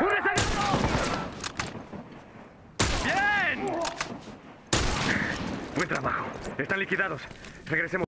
¡Un ¡Bien! Buen trabajo. Están liquidados. Regresemos.